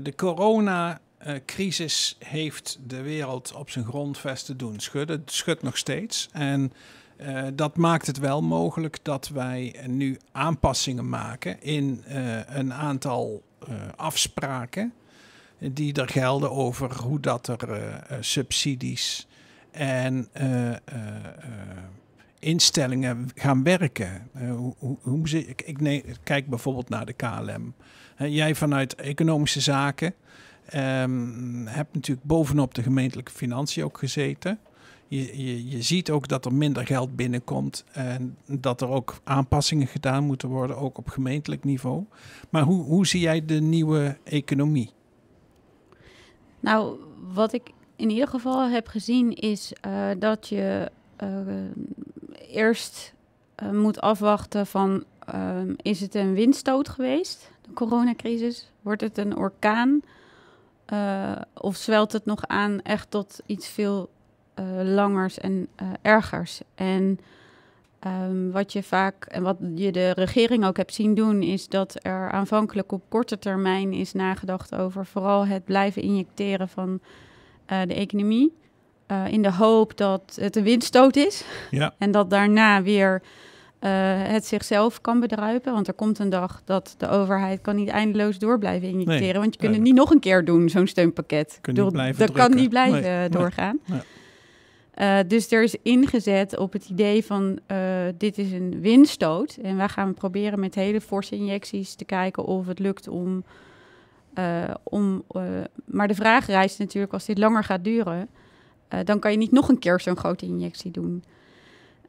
de coronacrisis heeft de wereld op zijn grondvesten te doen schudden. Het schudt nog steeds. En uh, dat maakt het wel mogelijk dat wij nu aanpassingen maken in uh, een aantal afspraken die er gelden over hoe dat er subsidies en instellingen gaan werken. hoe, hoe, hoe ik, ik, kijk bijvoorbeeld naar de KLM. jij vanuit economische zaken um, hebt natuurlijk bovenop de gemeentelijke financiën ook gezeten je, je, je ziet ook dat er minder geld binnenkomt en dat er ook aanpassingen gedaan moeten worden, ook op gemeentelijk niveau. Maar hoe, hoe zie jij de nieuwe economie? Nou, wat ik in ieder geval heb gezien is uh, dat je uh, eerst uh, moet afwachten van is het een windstoot geweest, de coronacrisis? Wordt het een orkaan? of zwelt het nog aan echt tot iets veel uh, langers en ergers. En um, wat je vaak, en wat je de regering ook hebt zien doen, is dat er aanvankelijk op korte termijn is nagedacht over vooral het blijven injecteren van de economie. In de hoop dat het een windstoot is. Ja. en dat daarna weer het zichzelf kan bedruipen. Want er komt een dag dat de overheid kan niet eindeloos door blijven injecteren. want je kunt het niet nog een keer doen, zo'n steunpakket. dat kan niet blijven nee. doorgaan. Nee. Uh, dus er is ingezet op het idee van uh, dit is een windstoot. En wij gaan proberen met hele forse injecties te kijken of het lukt om. Om maar de vraag rijst natuurlijk, als dit langer gaat duren, dan kan je niet nog een keer zo'n grote injectie doen.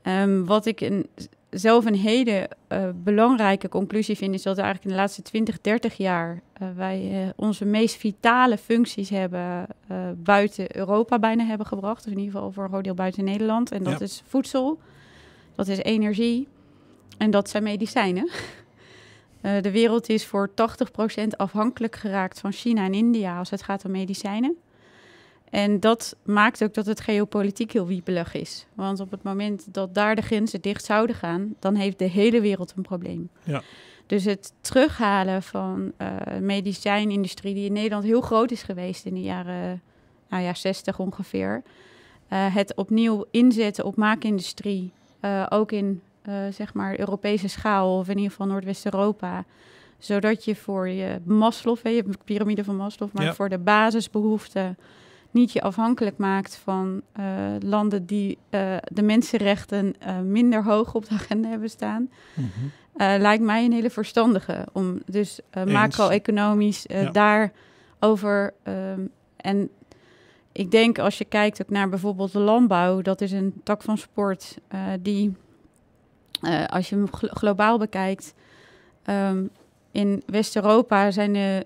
Um, wat ik een, zelf een hele uh, belangrijke conclusie vind, is dat we eigenlijk in de laatste 20, 30 jaar uh, wij onze meest vitale functies hebben buiten Europa bijna hebben gebracht. Of in ieder geval voor een groot deel buiten Nederland. En dat ja. is voedsel, dat is energie en dat zijn medicijnen. de wereld is voor 80% afhankelijk geraakt van China en India als het gaat om medicijnen. En dat maakt ook dat het geopolitiek heel wiepelig is. Want op het moment dat daar de grenzen dicht zouden gaan, dan heeft de hele wereld een probleem. Ja. Dus het terughalen van uh, medicijnindustrie, die in Nederland heel groot is geweest in de jaren nou ja, 60 ongeveer. Uh, het opnieuw inzetten op maakindustrie, uh, ook in zeg maar Europese schaal of in ieder geval Noordwest-Europa zodat je voor je Maslow, je hebt de piramide van Maslow, maar ja. voor de basisbehoeften niet je afhankelijk maakt van uh, landen die uh, de mensenrechten uh, minder hoog op de agenda hebben staan, mm -hmm. lijkt mij een hele verstandige. Om dus macro-economisch ja. daarover. Um, en ik denk als je kijkt ook naar bijvoorbeeld de landbouw, dat is een tak van sport die, als je hem glo globaal bekijkt, um, in West-Europa zijn de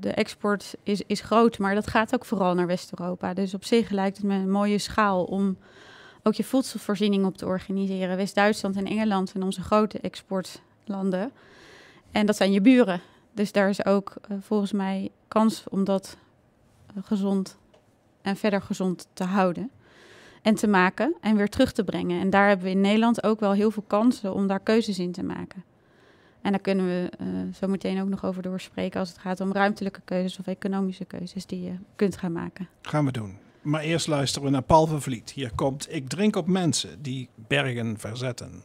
de export is, is groot, maar dat gaat ook vooral naar West-Europa. Dus op zich lijkt het me een mooie schaal om ook je voedselvoorziening op te organiseren. West-Duitsland en Engeland zijn onze grote exportlanden. En dat zijn je buren. Dus daar is ook uh, volgens mij kans om dat uh, gezond en verder gezond te houden. En te maken en weer terug te brengen. En daar hebben we in Nederland ook wel heel veel kansen om daar keuzes in te maken. En daar kunnen we uh, zo meteen ook nog over doorspreken als het gaat om ruimtelijke keuzes of economische keuzes die je kunt gaan maken. Gaan we doen. Maar eerst luisteren we naar Paul van Vliet. Hier komt Ik drink op mensen die bergen verzetten.